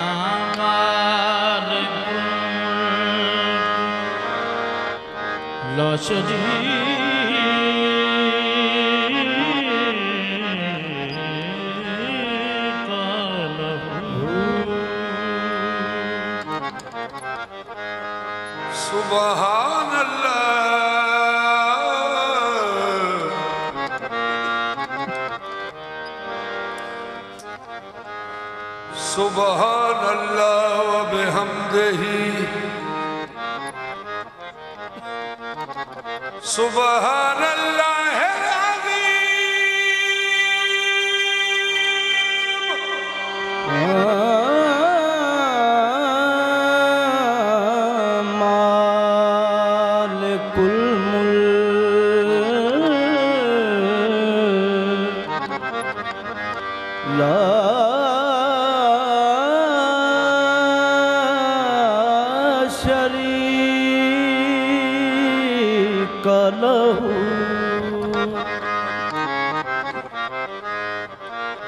Amar Lo Shadi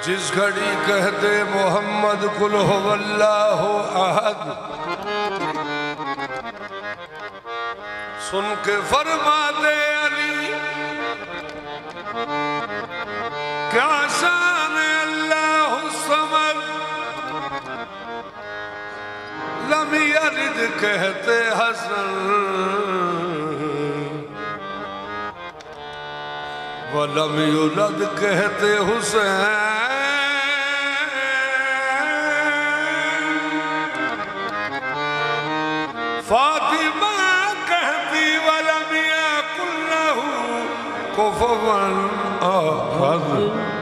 جس گھڑی کہتے محمد کل ہو اللہ احد۔ سن کے فرما دے علی، کیا شان اللہ الصمد۔ لم یلد کہتے حسن۔ ولم یولد کہتے حسین۔ kofován a hadr.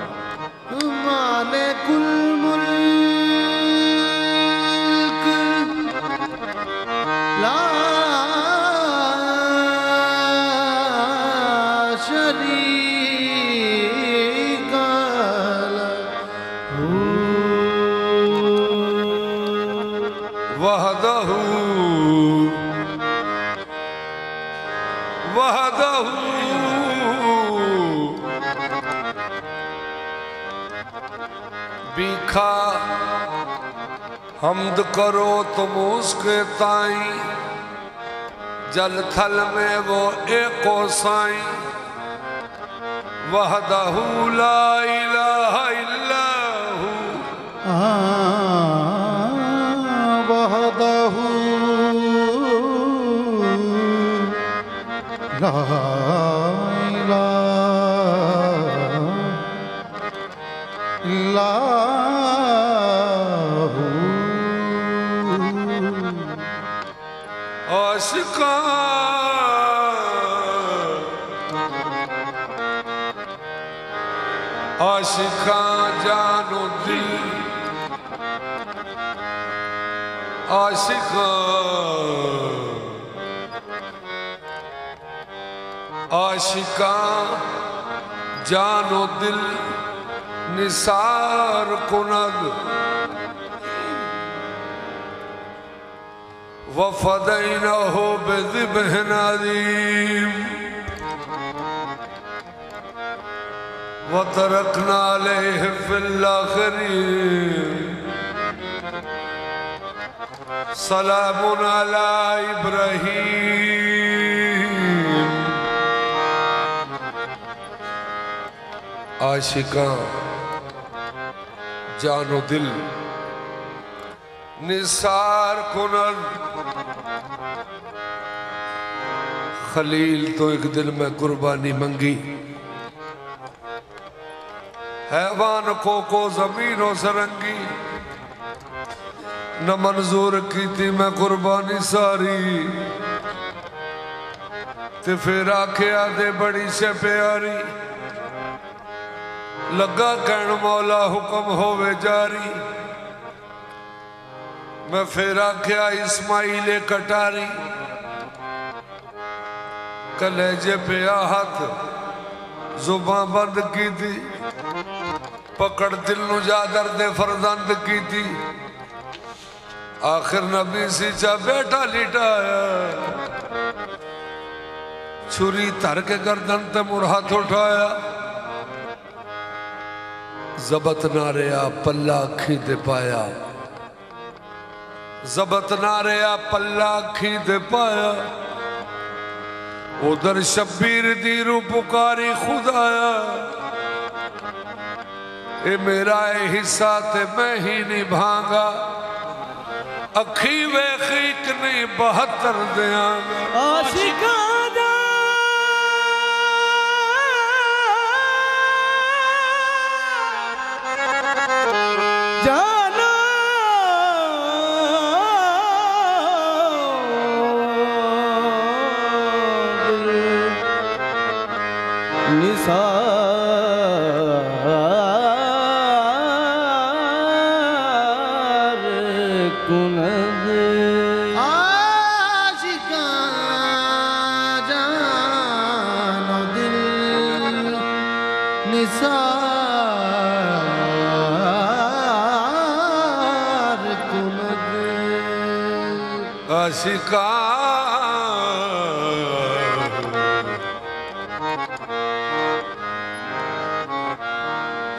بیکھا حمد کرو تم اس کے تائیں۔ جل تھل میں وہ ایک و سائیں۔ وحدہ لا الہ الا ہو۔ عاشقان عاشقان جان و دل نثار کند وفدینہو بذبح عظیم وترکنا علیہ فی الاخرین سلام علی ابراہیم۔ عاشقاں، جان و دل، نثار کنن۔ خلیل تو ایک دل میں قربانی منگی۔ حیوان کو کو زمین و سرنگی۔ نہ منظور کی تھی میں قربانی ساری۔ تے پھر آکھے آدھے بڑی سے پیاری۔ لگا کہن مولا حکم ہووے جاری۔ میں پھیرا کیا اسماعیل کٹاری۔ کلیجے پہ ہاتھ زباں بند کی تھی پکڑ دل نو جا درد فردند کی تھی آخر نبی سی چا بیٹا لٹایا چھری تر کے گردن تے مڑ ہاتھ اٹھایا۔ زبط نہ ریا پلا کھی دے پایا۔ زبط نہ ریا پلا کھی دے پایا۔ ادھر شبیر دیرو پکاری خدایا اے میرا اے حصہ تے میں ہی نہیں بھانگا اکھی ویخی کنی بہتر دیاں۔ گا عاشقان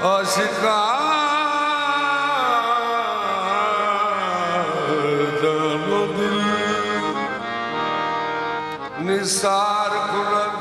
عاشقان جان و دل نثار کنن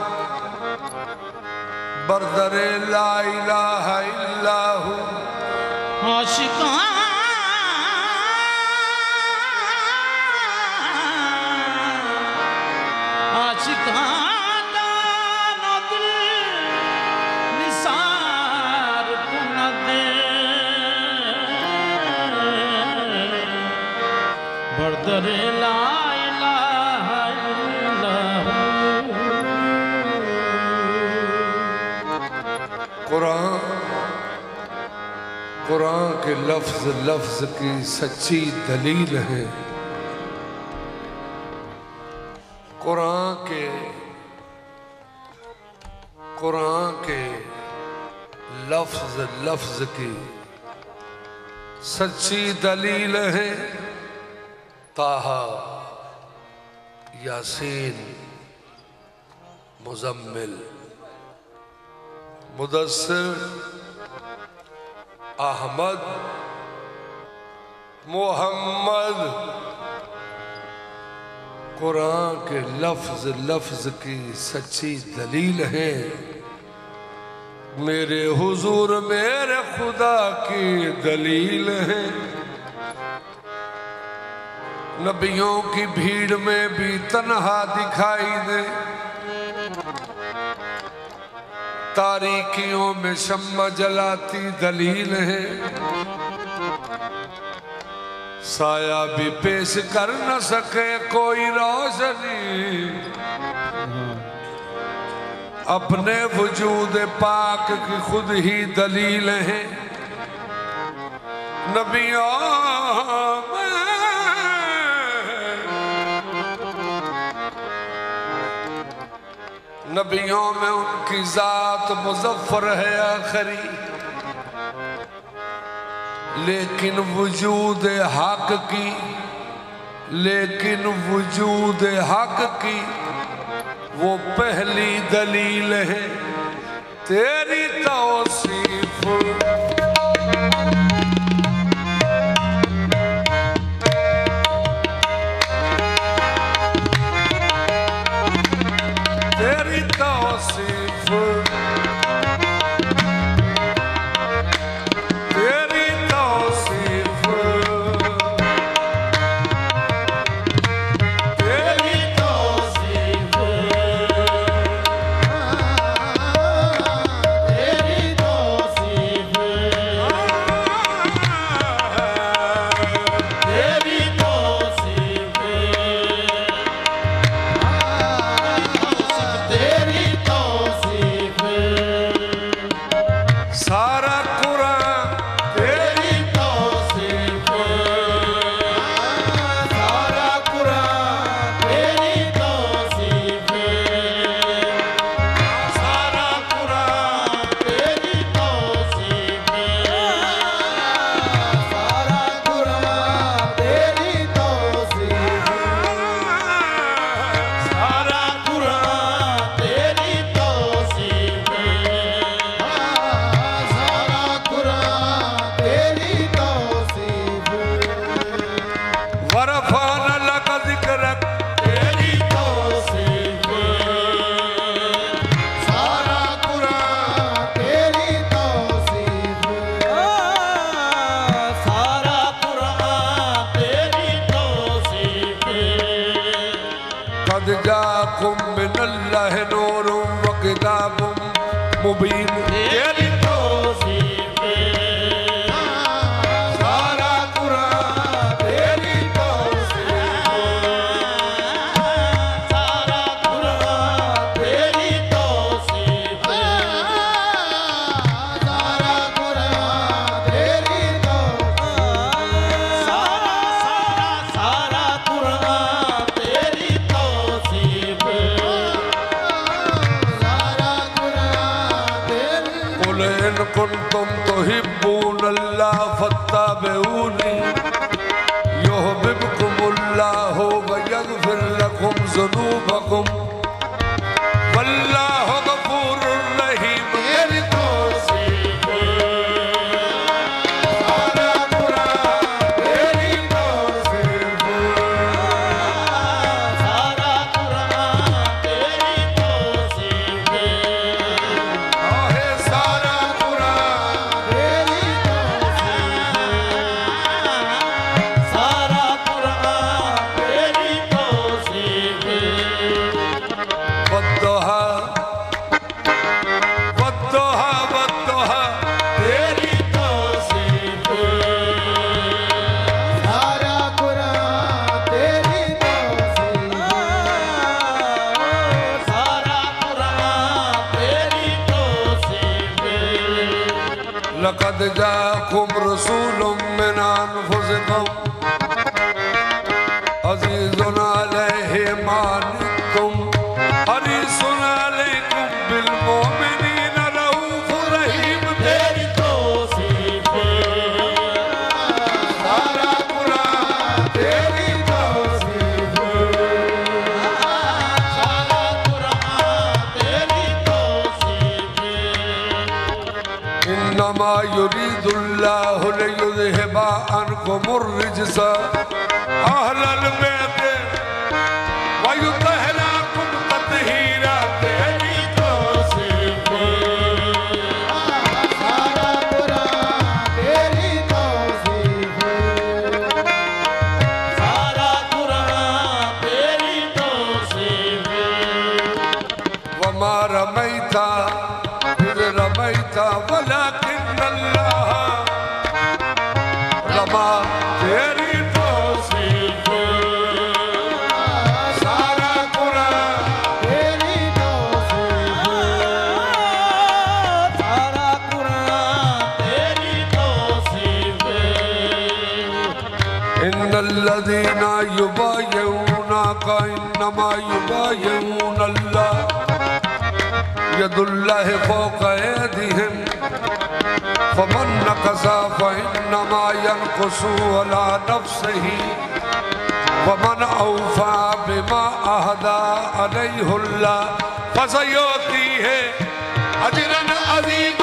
لفظ لفظ کی سچی دلیل ہے۔ قرآن کے قرآن کے لفظ لفظ کی سچی دلیل ہے۔ تاہا یاسین، مزمل، مدثر، احمد محمد۔ قرآن کے لفظ لفظ کی سچی دلیل ہے۔ میرے حضور، میرے خدا کی دلیل ہے۔ نبیوں کی بھیڑ میں بھی تنہا دکھائی دے۔ تاریکیوں میں شمع جلاتی دلیل ہے۔ سایہ بھی پیش کر نہ سکے کوئی روشنی اپنے وجود پاک کی خود ہی دلیل ہے نبیوں میں نبیوں میں ان کی ذات مظفر ہے آخری۔ لیکن وجود حق کی لیکن وجود حق کی وہ پہلی دلیل ہے تیری توصیف۔ como لقد جاءكم رسول من أنفسكم الذين يبايعونك إنما يبايعون الله يد الله فوق أيديهم فمن نقص فإنما ينقص على نفسه ومن أوفى بما أهدى عليه الله فسيؤتيه أجرا عظيما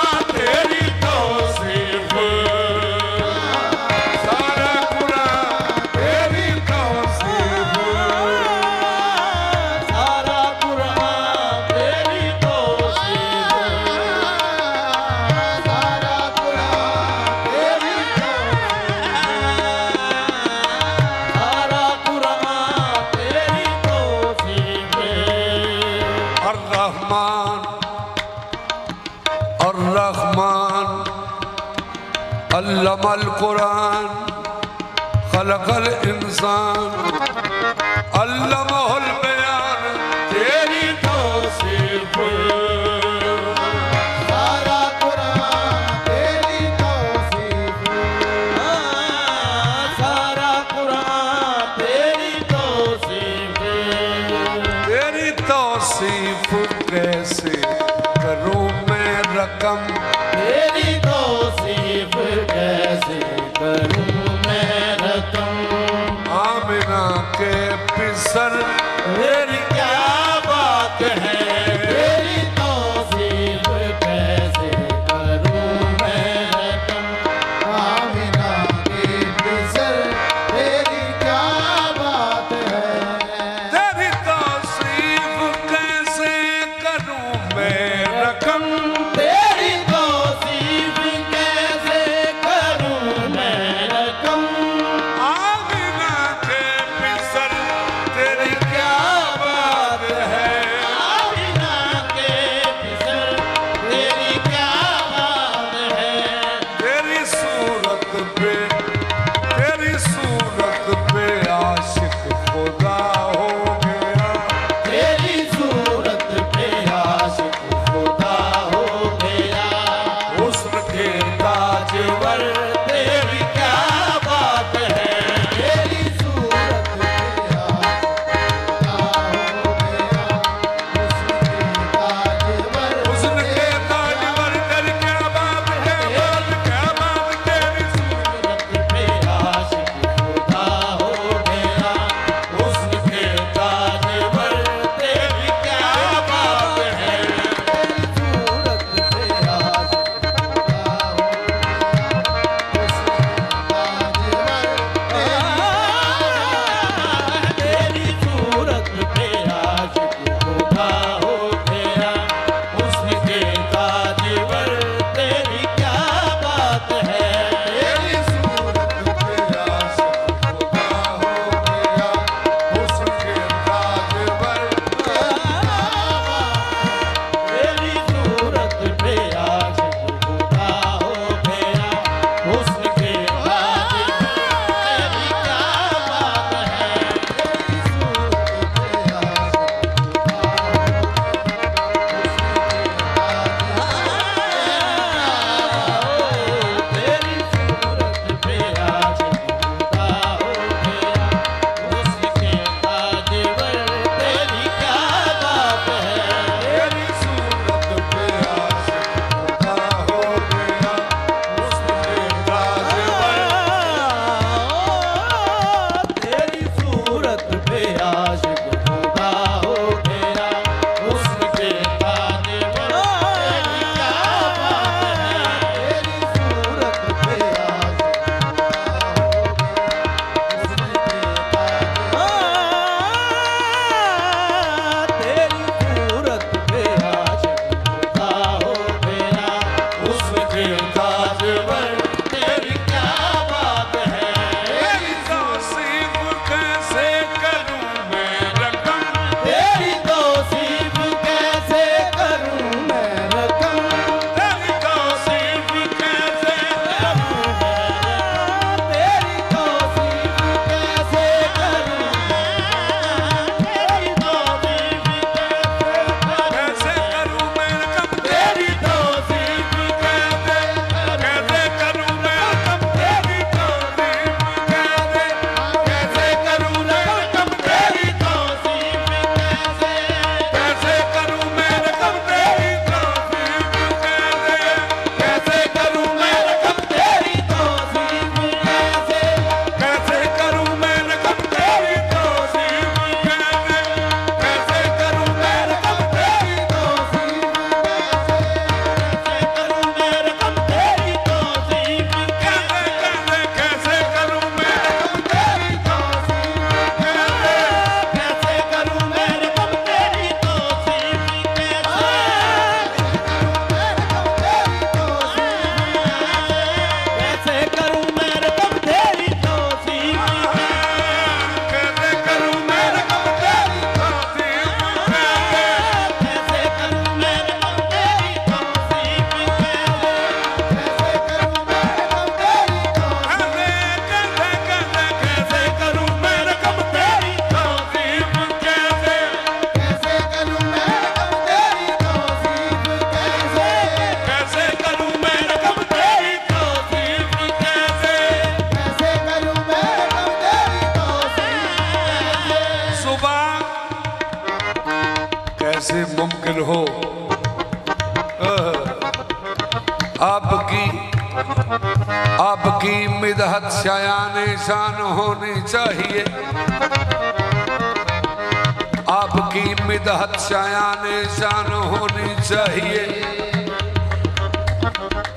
شایا نشان ہونی چاہیے۔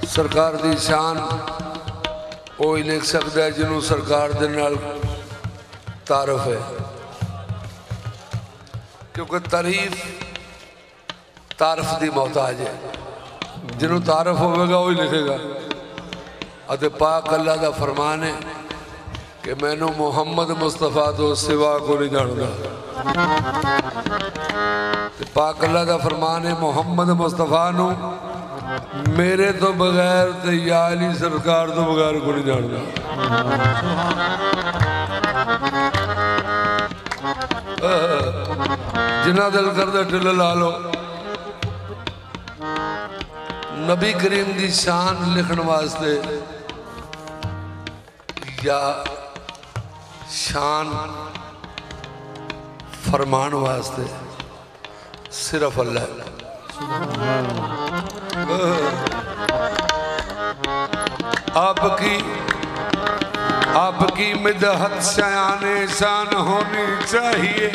سرکار دی شان، وہ ہی سکتا ہے جنہوں سرکار دے نال تعارف ہے۔ کیونکہ تعریف تعارف دی محتاج ہے۔ جنہوں تعارف ہوئے گا وہی وہ لکھے گا۔ ادھے پاک اللہ دا فرمان ہے کہ میں نے محمد مصطفیٰ تو سوا کو نہیں جانتا۔ پاک اللہ دا فرمان محمد مصطفیٰ نو، میرے تو بغیر تے یا علی سرکار تو بغیر کو نہیں جاننا جنہ دل کردہ ٹلے لالو۔ نبی کریم دی شان لکھن واسطے یا شان فرمان واسطے۔ صرف اللہ آپ کی آپ کی مدحت سیان شان ہونی چاہیے۔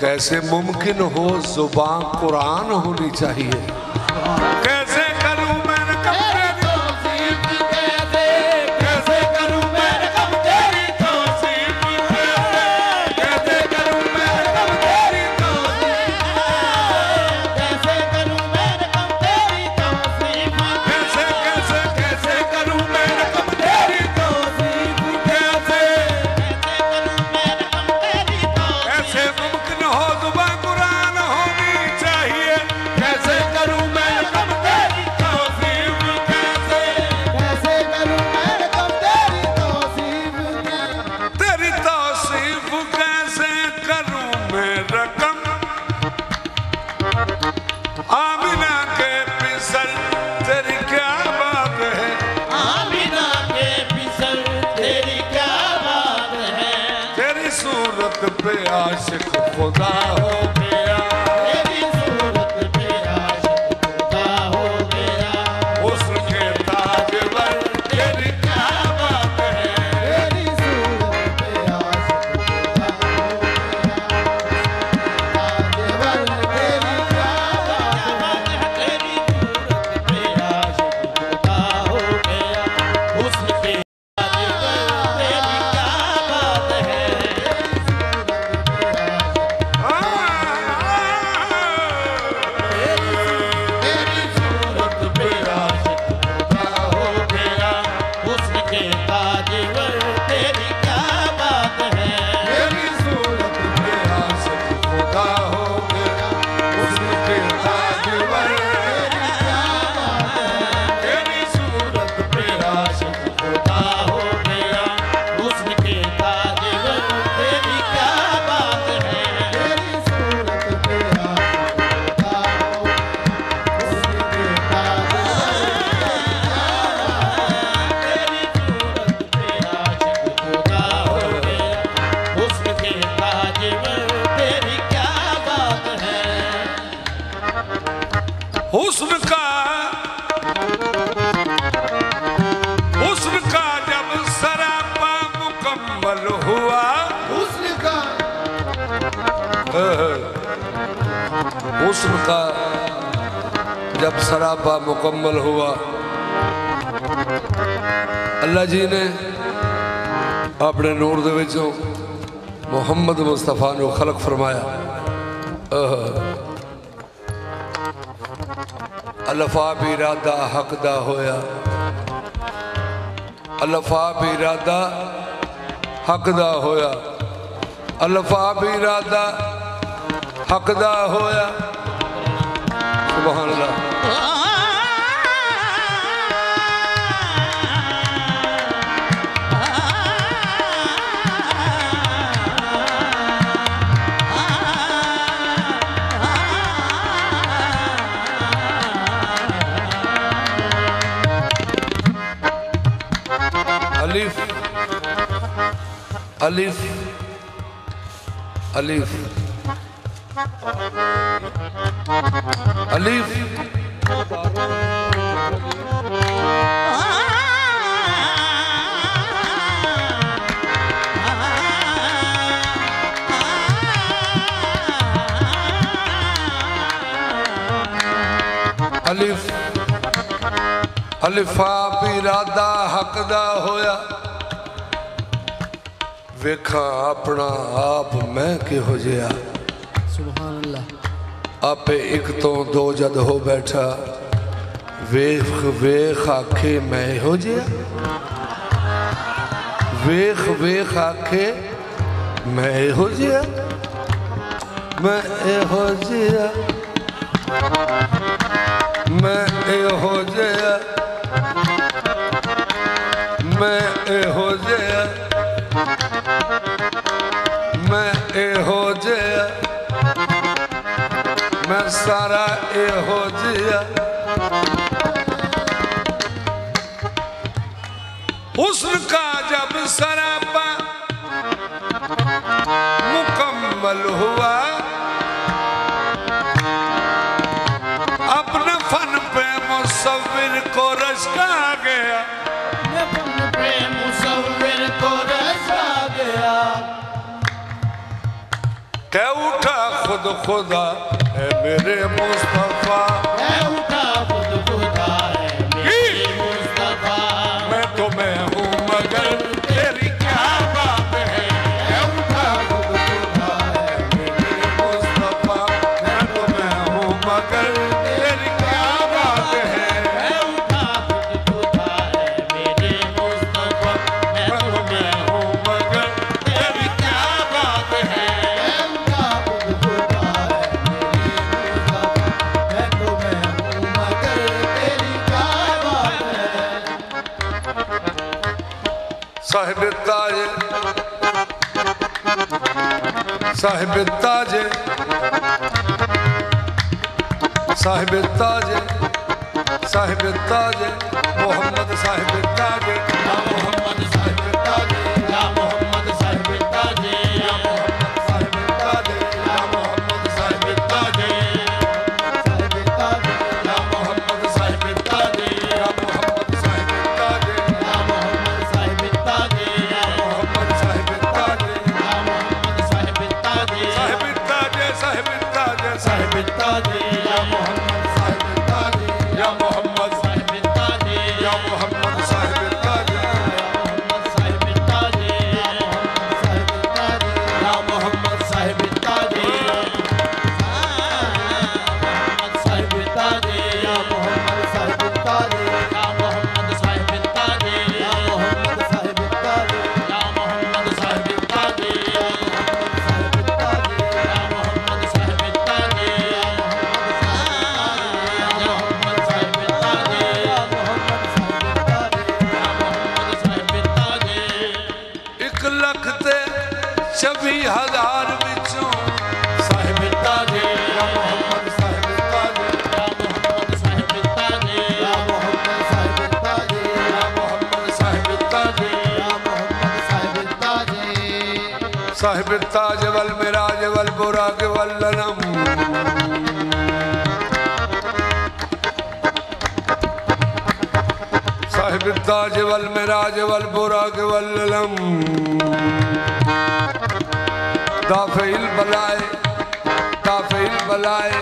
کیسے ممکن ہو زبان قرآن ہونی چاہیے؟ ਨੇ ਆਪਣੇ ਨੂਰ ਦੇ ਵਿੱਚੋਂ ਮੁਹੰਮਦ ਮੁਸਤਫਾ ਨੂੰ ਖਲਕ ਫਰਮਾਇਆ। ਅਲਫਾ ਵੀ ਇਰਾਦਾ ਹੱਕ ਦਾ ਹੋਇਆ। ਅਲਫਾ ਵੀ ਇਰਾਦਾ ਹੱਕ ਦਾ ਹੋਇਆ। ਅਲਫਾ ਵੀ ਇਰਾਦਾ ਹੱਕ ਦਾ ਹੋਇਆ। ਸੁਭਾਨ ਅੱਲਾਹ। ألف ألف ألف ਅਲਿਫ ਅਲਿਫਾ ਵੀ ਰਾਦਾ ਹੱਕ ਦਾ ਹੋਇਆ ਵੇਖਾਂ ਆਪਣਾ ਆਪ ਮੈਂ ਕਿਹੋ ਜਿਹਾ। ਸੁਭਾਨ ਅੱਲਾ ਆਪੇ ਇੱਕ ਤੋਂ ਦੋ ਜਦ ਹੋ ਬੈਠਾ ਵੇਖ ਵੇਖ ਆਖੇ ਮੈਂ ਹੋ ਜਿਹਾ। ਵੇਖ ਵੇਖ ਆਖੇ ਮੈਂ ਇਹੋ ਜਿਹਾ। ਮੈਂ ਇਹੋ ਜਿਹਾ। ਮੈਂ ਇਹੋ ਜਿਹਾ। ਸਾਰਾ ਇਹੋ ਜਿਹਾ। ਹੁਸਨ ਕਾ ਜਬ ਸਰਾਪਾ ਮੁਕੰਮਲ ਹੁਆ। ਆਪਣਾ ਫਨ ਪੇ ਮੁਸਵਰ ਕੋ ਰਸ਼ਕਾ ਗਿਆ ਆਪਣਾ ਪੇ ਮੁਸਵਰ ਕੋ ਰਸ਼ਕਾ ਗਿਆ। ਕਹਿ ਉਠਾ ਖੁਦ ਖੁਦਾ ਮੇਰੇ ਸਾਹਿਬ ਤਾਜ ਸਾਹਿਬ ਤਾਜ ਸਾਹਿਬ ਤਾਜ ਮੁਹੰਮਦ ਸਾਹਿਬ ਤਾਜ ਆ ਸਾਹਿਬਤਾ ਤਾਜ ਸਾਹਿਬ ਤਾਜ والتاج والمراج والبراق واللم دافع البلائے دافع البلائے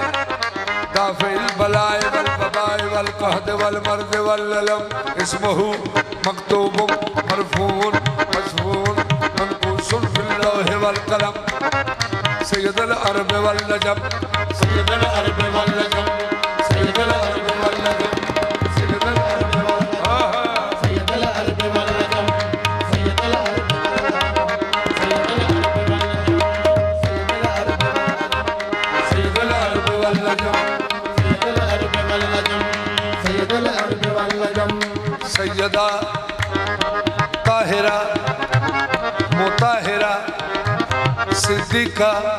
دافع البلائے والقبائے والقهد والمرض واللم. اسمه مكتوب مرفون مشفون منقوص في اللوح والقلم. سيد العرب والنجم، سيد العرب والنجم، سيد العرب صدیقہ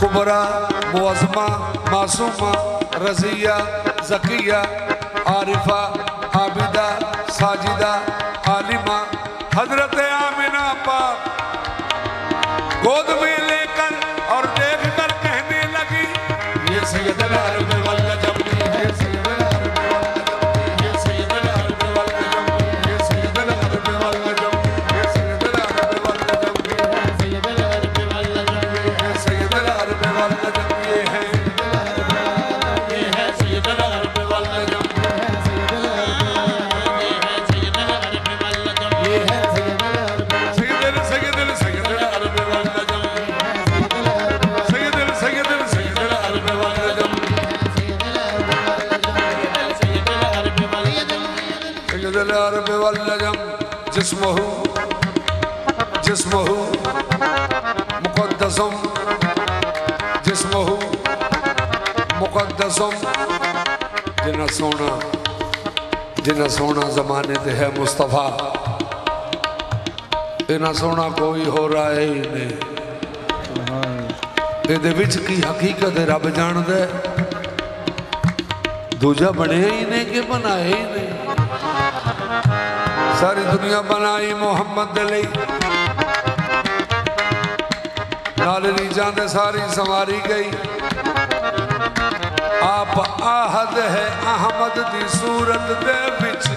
کبرا موزمہ معصومہ رضیہ زکیہ عارفہ عابدہ ساجدہ عالمہ حضرت ਇਹਦੇ ਨਾਲ ਸੋਹਣਾ ਕੋਈ ਹੋਰ ਆਏ ਹੀ ਨਹੀਂ ਇਹਦੇ ਵਿੱਚ ਕੀ ਹਕੀਕਤ ਹੈ ਰੱਬ ਜਾਣਦਾ ਦੂਜਾ ਬਣਿਆ ਹੀ ਨਹੀਂ ਕਿ ਬਣਾਇਆ ਹੀ ਨਹੀਂ ਸਾਰੀ ਦੁਨੀਆ ਬਣਾਈ ਮੁਹੰਮਦ ਦੇ ਲਈ। ਨਾਲ ਰੀਜਾਂ ਦੇ ਸਾਰੀ ਸਵਾਰੀ ਗਈ। ਆਪ ਆਹਦ ਹੈ ਅਹਮਦ ਦੀ ਸੂਰਤ ਦੇ ਵਿੱਚ।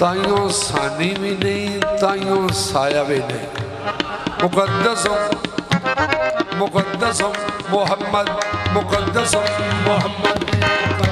ਤਾਈਓ ਸਾਨੀ ਵੀ ਨਹੀਂ ਤਾਈਓ ਸਾਇਆ ਵੀ ਨਹੀਂ ਮੁਕੱਦਸ مقدس محمد مقدس محمد مقدس محمد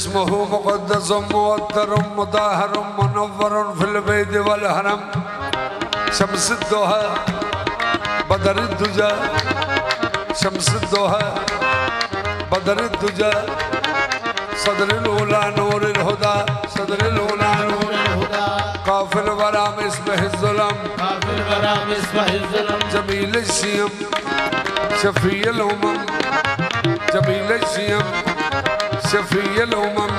جسمه مقدس معطر مطهر منور في البيت والحرم. شمس الضحى بدر الدجى شمس الضحى بدر الدجى صدر الاولى نور الهدى. صدر الاولى نور الهدى. قافل ورا مصبح الظلم. كافر برا مصباح الظلم. جميل الشيم شفيع الأمم. جميل الشيم. شفيع الأمم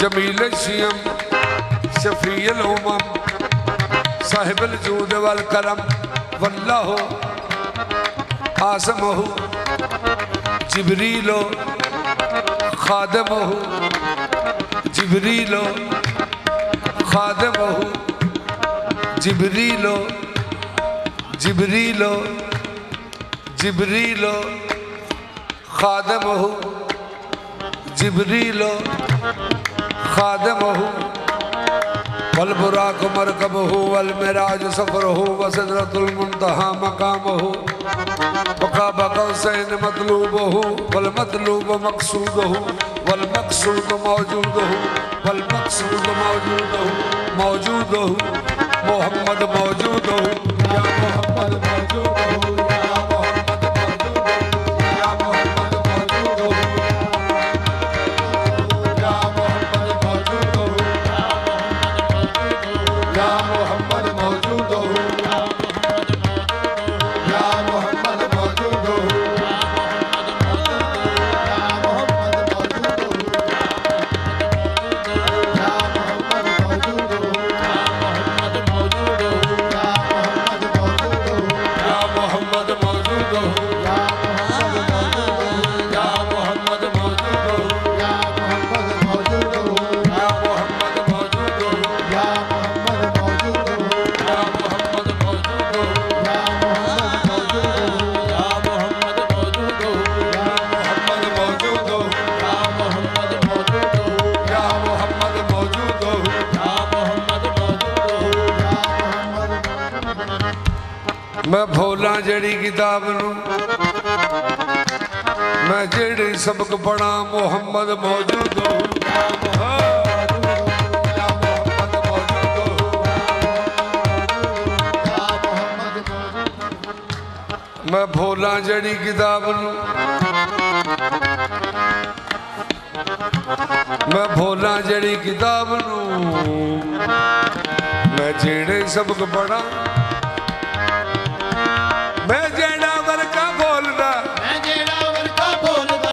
جميل الشيم شفيع الأمم صاحب الجود والكرم والله آسمه جبريل خادمه جبريل خادمه جبريل جبريل جبريل خادمه جبریل خادمہ قلب راک مرکب ہو والمراج سفر وصدرت المنتہا مقام ہو قوسین مطلوب ہو والمطلوب مقصود والمقصود موجود والمقصود موجود ہو محمد موجودہ ہو سبق پڑھا، محمد موجود ہوں میں بھولا جڑی کتاب نو۔ میں بھولا جڑی کتاب نو۔ میں جڑے سبق پڑھا